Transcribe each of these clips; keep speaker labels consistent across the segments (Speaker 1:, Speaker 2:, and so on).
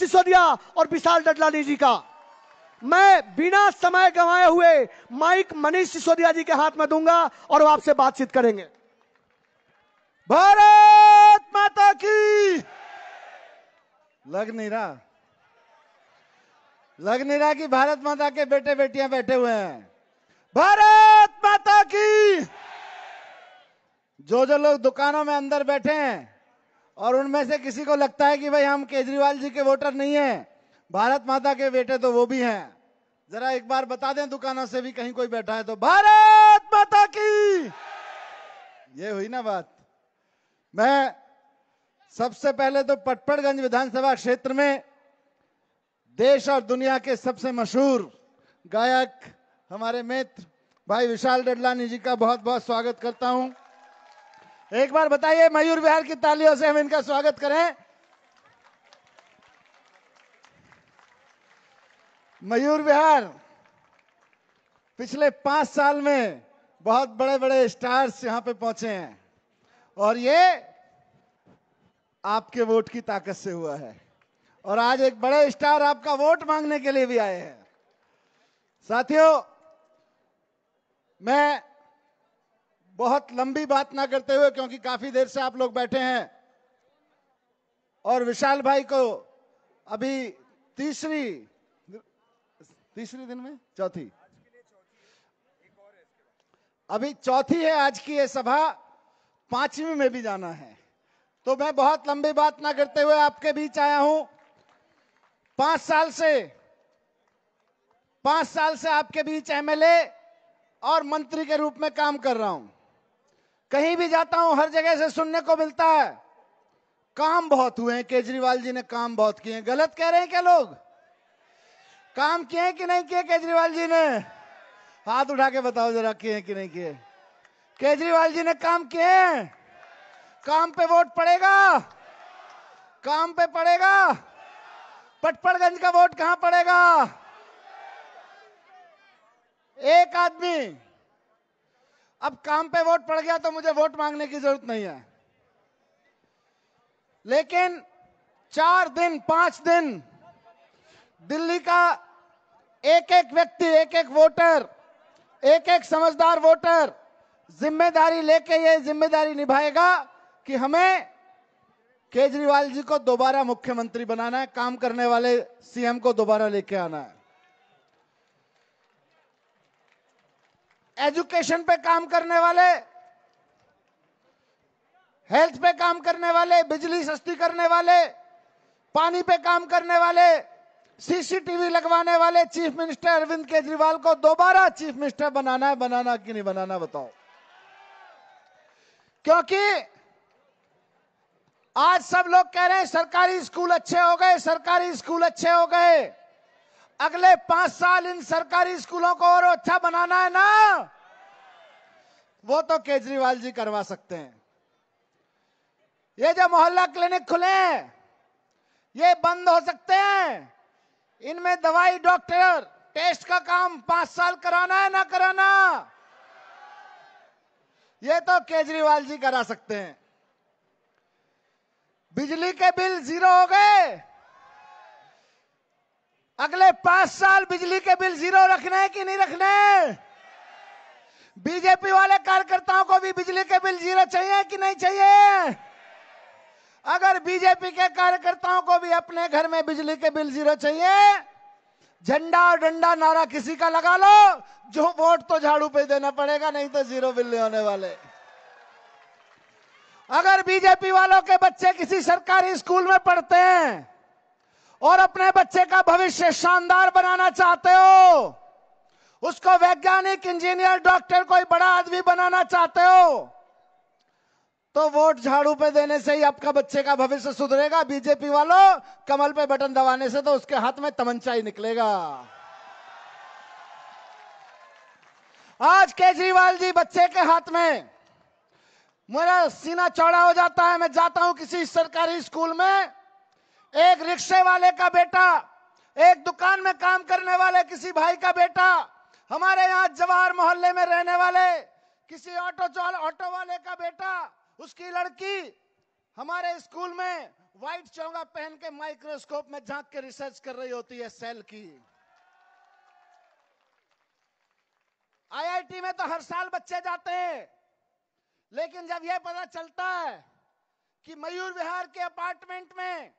Speaker 1: सिसोदिया और विशाल डडलानी जी का। मैं बिना समय गंवाए हुए माइक मनीष सिसोदिया जी के हाथ में दूँगा और वो आपसे बातचीत करेंगे।
Speaker 2: भारत माता की। लग नहीं रहा। लग नहीं रहा कि भारत माता के बेटे बेटियाँ बैठे हुए हैं। भारत माता की। जो जो लोग दुकानों में अंदर बैठे हैं और उनमें से किसी को लगता है कि भाई हम केजरीवाल जी के वोटर नहीं हैं, भारत माता के बेटे तो वो भी हैं। जरा एक बार बता दें, दुकानों से भी कहीं कोई बैठा है तो भारत माता की। ये हुई ना बात। मैं सबसे पहले तो पटपड़गंज विधानसभा क्षेत्र में देश और दुनिया के सबसे मशहूर गायक, हमारे मित्र भाई विशाल डडलानी जी का बहुत बहुत स्वागत करता हूँ। एक बार बताइए मयूर विहार की तालियों से हम इनका स्वागत करें। मयूर विहार, पिछले पाँच साल में बहुत बड़े बड़े स्टार्स यहाँ पे पहुँचे हैं। और ये आपके वोट की ताकत से हुआ है। और आज एक बड़े स्टार आपका वोट मांगने के लिए भी आए हैं। साथियों, मैं बहुत लंबी बात ना करते हुए, क्योंकि काफ़ी देर से आप लोग बैठे हैं। और विशाल भाई को अभी तीसरी तीसरी दिन में? चौथी। अभी चौथी है आज की ये सभा, पांचवी में भी जाना है। तो मैं बहुत लंबी बात ना करते हुए आपके बीच आया हूँ। पाँच साल से, पाँच साल से आपके बीच एमएलए और मंत्री के रूप में काम कर रहा हूँ। कहीं भी जाता हूँ, हर जगह से सुनने को मिलता है। काम बहुत हुए हैं, केजरीवाल जी ने काम बहुत किए हैं। गलत कह रहे हैं क्या लोग? काम किए कि नहीं किए केजरीवाल जी ने? हाथ उठा के बताओ जरा, किए कि नहीं किए? केजरीवाल जी ने काम किए काम पे वोट पड़ेगा। काम पे पड़ेगा। पटपड़गंज का वोट कहाँ पड़ेगा? एक आदमी अब काम पे वोट पड़ गया तो मुझे वोट मांगने की ज़रूरत नहीं है। लेकिन चार दिन, पाँच दिन दिल्ली का एक एक व्यक्ति एक एक वोटर एक एक समझदार वोटर ज़िम्मेदारी लेके ये ज़िम्मेदारी निभाएगा कि हमें केजरीवाल जी को दोबारा मुख्यमंत्री बनाना है, काम करने वाले सीएम को दोबारा लेके आना है। एजुकेशन पे काम करने वाले, हेल्थ पे काम करने वाले, बिजली सस्ती करने वाले, पानी पे काम करने वाले, सीसीटीवी लगवाने वाले, चीफ मिनिस्टर अरविंद केजरीवाल को दोबारा चीफ मिनिस्टर बनाना है, बनाना कि नहीं बनाना बताओ। क्योंकि आज सब लोग कह रहे हैं, सरकारी स्कूल अच्छे हो गए, सरकारी स्कूल अच्छे हो गए। अगले पाँच साल इन सरकारी स्कूलों को और अच्छा बनाना है ना? वो तो केजरीवाल जी करवा सकते हैं। ये जो मोहल्ला क्लिनिक खुले ये बंद हो सकते हैं। इनमें दवाई, डॉक्टर, टेस्ट का काम पाँच साल कराना है, ना कराना? ये तो केजरीवाल जी करा सकते हैं। बिजली के बिल ज़ीरो हो गए। अगले पाँच साल बिजली के बिल ज़ीरो रखने हैं कि नहीं रखने बीजेपी वाले कार्यकर्ताओं को भी बिजली के बिल ज़ीरो चाहिए कि नहीं चाहिए? अगर बीजेपी के कार्यकर्ताओं को भी अपने घर में बिजली के बिल ज़ीरो चाहिए, झंडा और डंडा नारा किसी का लगा लो, जो वोट तो झाड़ू पे देना पड़ेगा, नहीं तो ज़ीरो बिल नहीं होने वाले। अगर बीजेपी वालों के बच्चे किसी सरकारी स्कूल में पढ़ते हैं और अपने बच्चे का भविष्य शानदार बनाना चाहते हो। उसको वैज्ञानिक, इंजीनियर, डॉक्टर, कोई बड़ा आदमी बनाना चाहते हो। तो वोट झाड़ू पे देने से ही आपका बच्चे का भविष्य सुधरेगा। बीजेपी वालों कमल पे बटन दबाने से तो उसके हाथ में तमंचा ही निकलेगा। आज केजरीवाल जी बच्चे के हाथ में। मेरा सीना चौड़ा हो जाता है, मैं जाता हूँ किसी सरकारी स्कूल में। एक रिक्शे वाले का बेटा, एक दुकान में काम करने वाले किसी भाई का बेटा, हमारे यहाँ जवाहर मोहल्ले में रहने वाले किसी ऑटो चाल, ऑटो वाले का बेटा, उसकी लड़की हमारे स्कूल में व्हाइट चौंगा पहन के माइक्रोस्कोप में झाँक के रिसर्च कर रही होती है सेल की। आईआईटी में तो हर साल बच्चे जाते हैं, लेकिन जब यह पता चलता है कि मयूर विहार के अपार्टमेंट में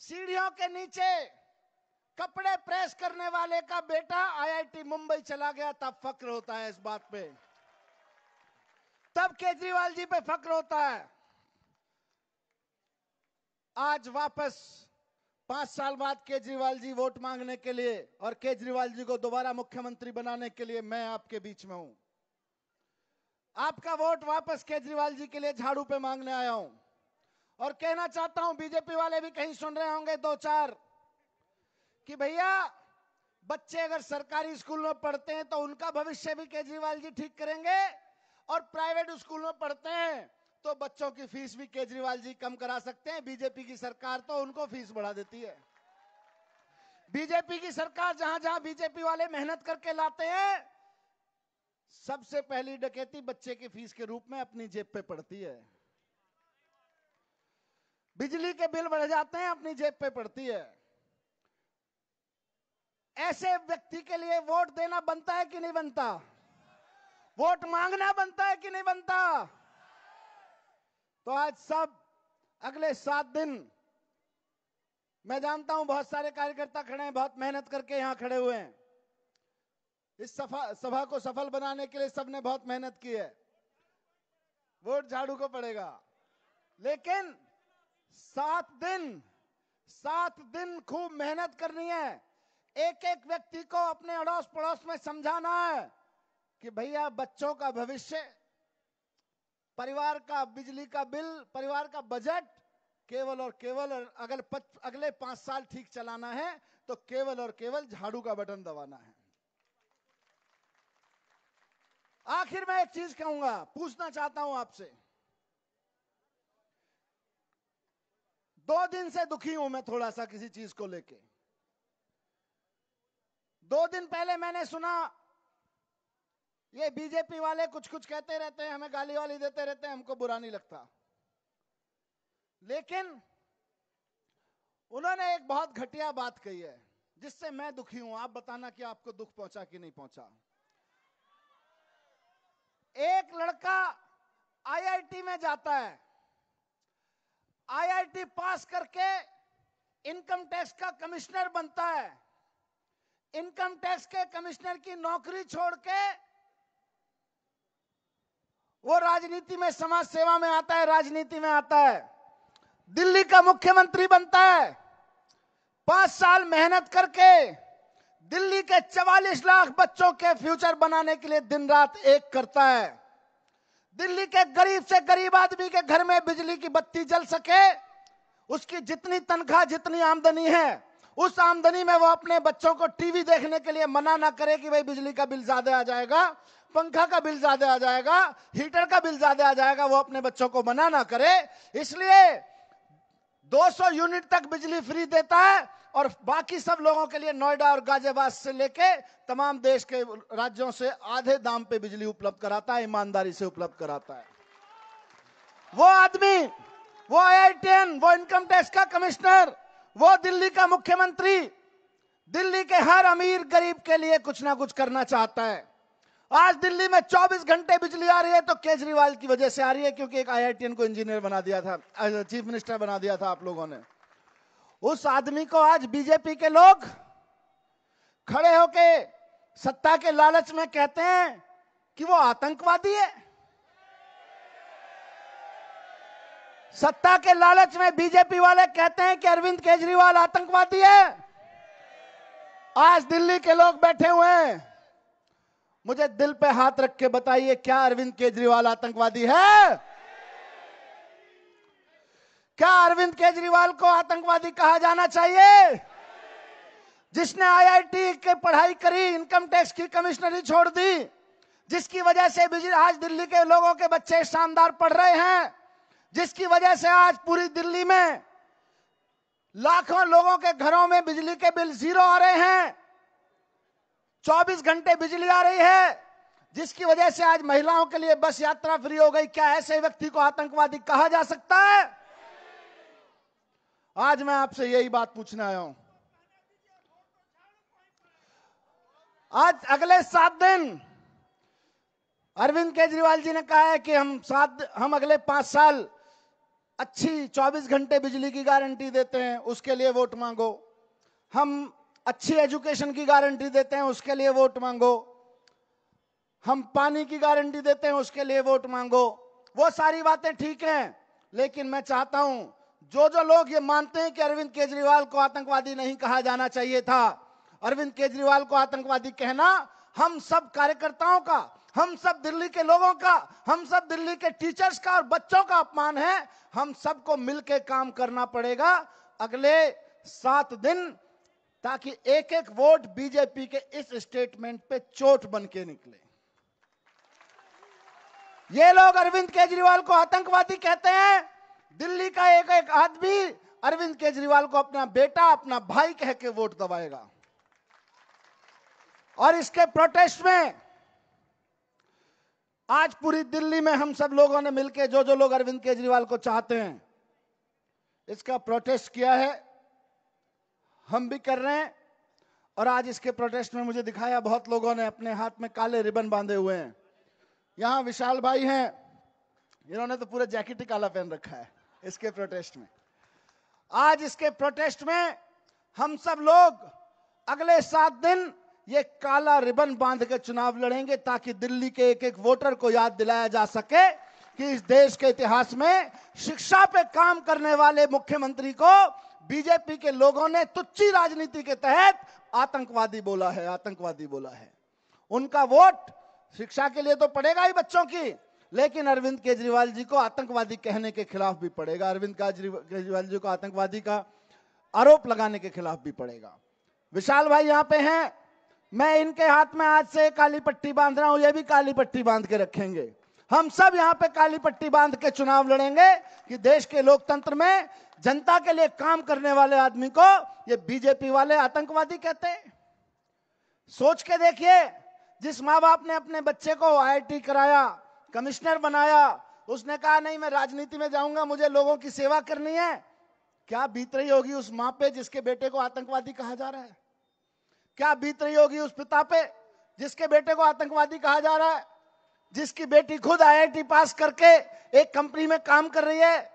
Speaker 2: सीढ़ियों के नीचे कपड़े प्रेस करने वाले का बेटा आईआईटी मुंबई चला गया, तब फक्र होता है इस बात पे। तब केजरीवाल जी पे फक्र होता है। आज वापस पाँच साल बाद केजरीवाल जी वोट मांगने के लिए और केजरीवाल जी को दोबारा मुख्यमंत्री बनाने के लिए मैं आपके बीच में हूँ। आपका वोट वापस केजरीवाल जी के लिए झाड़ू पे मांगने आया हूँ। और कहना चाहता हूँ, बीजेपी वाले भी कहीं सुन रहे होंगे दो चार, कि भैया, बच्चे अगर सरकारी स्कूल में पढ़ते हैं तो उनका भविष्य भी केजरीवाल जी ठीक करेंगे, और प्राइवेट स्कूल में पढ़ते हैं तो बच्चों की फ़ीस भी केजरीवाल जी कम करा सकते हैं, बीजेपी की सरकार तो उनको फ़ीस बढ़ा देती है। बीजेपी की सरकार जहाँ जहाँ बीजेपी वाले मेहनत करके लाते हैं, सबसे पहली डकैती बच्चे की फ़ीस के रूप में अपनी जेब पे पड़ती है। बिजली के बिल बढ़ जाते हैं, अपनी जेब पे पड़ती है। ऐसे व्यक्ति के लिए वोट देना बनता है कि नहीं बनता? वोट मांगना बनता है कि नहीं बनता? तो आज सब, अगले सात दिन, मैं जानता हूँ बहुत सारे कार्यकर्ता खड़े हैं, बहुत मेहनत करके यहाँ खड़े हुए हैं। इस सभा सभा को सफल बनाने के लिए सबने बहुत मेहनत की है। वोट झाड़ू को पड़ेगा। लेकिन सात दिन सात दिन खूब मेहनत करनी है। एक एक व्यक्ति को अपने अड़ोस पड़ोस में समझाना है कि भैया, बच्चों का भविष्य, परिवार का बिजली का बिल, परिवार का बजट, केवल और केवल अगर अगले पाँच साल ठीक चलाना है तो केवल और केवल झाड़ू का बटन दबाना है। आखिर मैं एक चीज़ कहूँगा, पूछना चाहता हूँ आपसे। दो दिन से दुखी हूँ मैं थोड़ा सा किसी चीज़ को लेके। दो दिन पहले मैंने सुना, ये बीजेपी वाले कुछ कुछ कहते रहते हैं, हमें गाली वाली देते रहते हैं, हमको बुरा नहीं लगता। लेकिन उन्होंने एक बहुत घटिया बात कही है, जिससे मैं दुखी हूँ। आप बताना कि आपको दुख पहुँचा कि नहीं पहुँचा? एक लड़का आईआईटी में जाता है। आईआईटी पास करके इनकम टैक्स का कमिश्नर बनता है। इनकम टैक्स के कमिश्नर की नौकरी छोड़ के वो राजनीति में, समाज सेवा में आता है, राजनीति में आता है। दिल्ली का मुख्यमंत्री बनता है। पाँच साल मेहनत करके दिल्ली के 44 लाख बच्चों के फ्यूचर बनाने के लिए दिन रात एक करता है। दिल्ली के गरीब से गरीब आदमी के घर में बिजली की बत्ती जल सके, उसकी जितनी तनख्वाह, जितनी आमदनी है, उस आमदनी में वो अपने बच्चों को टीवी देखने के लिए मना ना करे कि भाई बिजली का बिल ज़्यादा आ जाएगा, पंखा का बिल ज़्यादा आ जाएगा, हीटर का बिल ज़्यादा आ जाएगा, वो अपने बच्चों को मना ना करे। इसलिए 200 यूनिट तक बिजली फ्री देता है और बाकी सब लोगों के लिए नोएडा और गाजियाबाद से लेके तमाम देश के राज्यों से आधे दाम पे बिजली उपलब्ध कराता है, ईमानदारी से उपलब्ध कराता है। वो आदमी, वो आईआईटीएन वो इनकम टैक्स का कमिश्नर, वो दिल्ली का मुख्यमंत्री, दिल्ली के हर अमीर गरीब के लिए कुछ ना कुछ करना चाहता है। आज दिल्ली में 24 घंटे बिजली आ रही है तो केजरीवाल की वजह से आ रही है, क्योंकि एक आईआईटीएन को इंजीनियर बना दिया था चीफ मिनिस्टर बना दिया था आप लोगों ने। उस आदमी को आज बीजेपी के लोग खड़े होके सत्ता के लालच में कहते हैं कि वो आतंकवादी है। सत्ता के लालच में बीजेपी वाले कहते हैं कि अरविंद केजरीवाल आतंकवादी है। आज दिल्ली के लोग बैठे हुए हैं। मुझे दिल पे हाथ रख के बताइए, क्या अरविंद केजरीवाल आतंकवादी है? क्या अरविंद केजरीवाल को आतंकवादी कहा जाना चाहिए? जिसने आईआईटी के पढ़ाई करी इनकम टैक्स की कमिश्नरी छोड़ दी, जिसकी वजह से आज दिल्ली के लोगों के बच्चे शानदार पढ़ रहे हैं, जिसकी वजह से आज पूरी दिल्ली में लाखों लोगों के घरों में बिजली के बिल ज़ीरो आ रहे हैं। 24 घंटे बिजली आ रही है, जिसकी वजह से आज महिलाओं के लिए बस यात्रा फ्री हो गई। क्या ऐसे व्यक्ति को आतंकवादी कहा जा सकता है? आज मैं आपसे यही बात पूछने आया हूँ। आज अगले सात दिन, अरविंद केजरीवाल जी ने कहा है कि हम सात, हम अगले पाँच साल अच्छी 24 घंटे बिजली की गारंटी देते हैं, उसके लिए वोट मांगो। हम अच्छी एजुकेशन की गारंटी देते हैं, उसके लिए वोट मांगो। हम पानी की गारंटी देते हैं, उसके लिए वोट मांगो। वो सारी बातें ठीक हैं, लेकिन मैं चाहता हूँ जो जो लोग ये मानते हैं कि अरविंद केजरीवाल को आतंकवादी नहीं कहा जाना चाहिए था, अरविंद केजरीवाल को आतंकवादी कहना हम सब कार्यकर्ताओं का, हम सब दिल्ली के लोगों का, हम सब दिल्ली के टीचर्स का और बच्चों का अपमान है। हम सबको मिलकर काम करना पड़ेगा अगले सात दिन, ताकि एक एक वोट बीजेपी के इस स्टेटमेंट पे चोट बन के निकले। ये लोग अरविंद केजरीवाल को आतंकवादी कहते हैं दिल्ली का एक एक आदमी अरविंद केजरीवाल को अपना बेटा, अपना भाई कह के वोट दबाएगा। और इसके प्रोटेस्ट में आज पूरी दिल्ली में हम सब लोगों ने मिलकर जो जो लोग अरविंद केजरीवाल को चाहते हैं, इसका प्रोटेस्ट किया है। हम भी कर रहे हैं। और आज इसके प्रोटेस्ट में मुझे दिखाया बहुत लोगों ने अपने हाथ में काले रिबन बांधे हुए हैं। यहाँ विशाल भाई हैं। इन्होंने तो पूरा जैकेट ही काला पहन रखा है। इसके प्रोटेस्ट में। आज इसके प्रोटेस्ट में हम सब लोग अगले सात दिन ये काला रिबन बाँध के चुनाव लड़ेंगे ताकि दिल्ली के एक एक वोटर को याद दिलाया जा सके कि इस देश के इतिहास में शिक्षा पे काम करने वाले मुख्यमंत्री को बीजेपी के लोगों ने तुच्छी राजनीति के तहत आतंकवादी बोला है, आतंकवादी बोला है। उनका वोट शिक्षा के लिए तो पड़ेगा ही बच्चों की। लेकिन अरविंद केजरीवाल जी को आतंकवादी कहने के खिलाफ भी पड़ेगा। अरविंद केजरीवाल जी को आतंकवादी का आरोप लगाने के खिलाफ भी पड़ेगा। विशाल भाई यहाँ पे हैं। मैं इनके हाथ में आज से काली पट्टी बाँध रहा हूँ, ये भी काली पट्टी बाँध के रखेंगे। हम सब यहाँ पे काली पट्टी बाँध के चुनाव लड़ेंगे कि देश के लोकतंत्र में जनता के लिए काम करने वाले आदमी को ये बीजेपी वाले आतंकवादी कहते हैं। सोच के देखिए, जिस माँ बाप ने अपने बच्चे को आईआईटी कराया कमिश्नर बनाया। उसने कहा, नहीं, मैं राजनीति में जाऊँगा, मुझे लोगों की सेवा करनी है। क्या बीत रही होगी उस माँ पे जिसके बेटे को आतंकवादी कहा जा रहा है? क्या बीत रही होगी उस पिता पे जिसके बेटे को आतंकवादी कहा जा रहा है? जिसकी बेटी खुद आईआईटी पास करके एक कंपनी में काम कर रही है।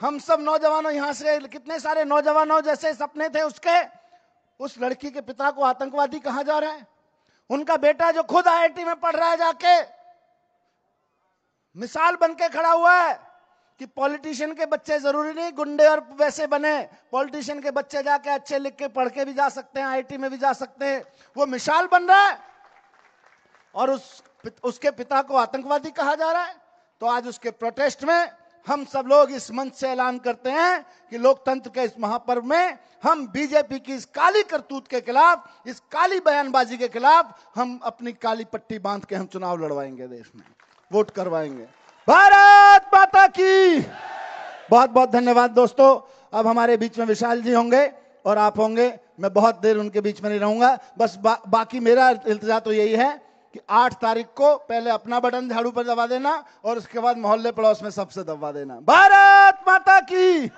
Speaker 2: हम सब नौजवानों, यहाँ से कितने सारे नौजवानों जैसे सपने थे उसके, उस लड़की के पिता को आतंकवादी कहा जा रहा है। उनका बेटा जो खुद आईआईटी में पढ़ रहा है जाके मिसाल बन के खड़ा हुआ है कि पॉलिटिशियन के बच्चे ज़रूरी नहीं, गुंडे और वैसे बने। पॉलिटिशियन के बच्चे जाके अच्छे लिख के पढ़ के भी जा सकते हैं आईटी में भी जा सकते हैं। वो मिसाल बन रहा है। और उस उसके पिता को आतंकवादी कहा जा रहा है। तो आज उसके प्रोटेस्ट में हम सब लोग इस मंच से ऐलान करते हैं कि लोकतंत्र के इस महापर्व में हम बीजेपी की इस काली करतूत के खिलाफ, इस काली बयानबाजी के खिलाफ हम अपनी काली पट्टी बाँध के हम चुनाव लड़वाएँगे देश में। वोट करवाएँगे। भारत माता की। बहुत बहुत धन्यवाद दोस्तों। अब हमारे बीच में विशाल जी होंगे और आप होंगे। मैं बहुत देर उनके बीच में नहीं रहूँगा। बस बा, बाकी मेरा इल्तजा तो यही है कि आठ तारीख को पहले अपना बटन झाड़ू पर दबा देना और उसके बाद मोहल्ले पड़ोस में सबसे दबा देना। भारत माता की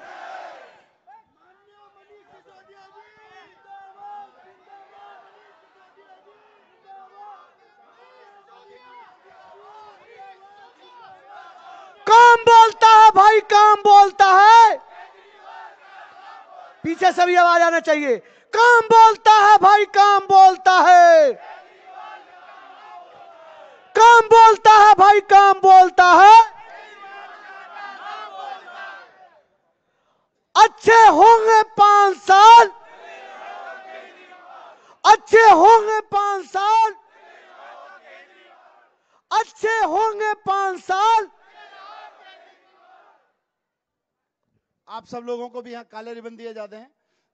Speaker 1: काम भाई काम बोलता है? पीछे से भी आवाज़ आना चाहिए। काम बोलता है भाई, काम बोलता है। काम बोलता है भाई, काम बोलता है। अच्छे होंगे पाँच साल। अच्छे होंगे पाँच साल। अच्छे होंगे पाँच साल।
Speaker 2: आप सब लोगों को भी यहाँ काले रिबन दिए जाते हैं।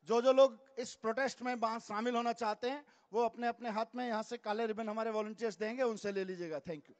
Speaker 2: जो जो लोग इस प्रोटेस्ट में शामिल होना चाहते हैं, वो अपने अपने हाथ में यहाँ से काले रिबन हमारे वॉलंटियर्स देंगे, उनसे ले लीजिएगा। Thank you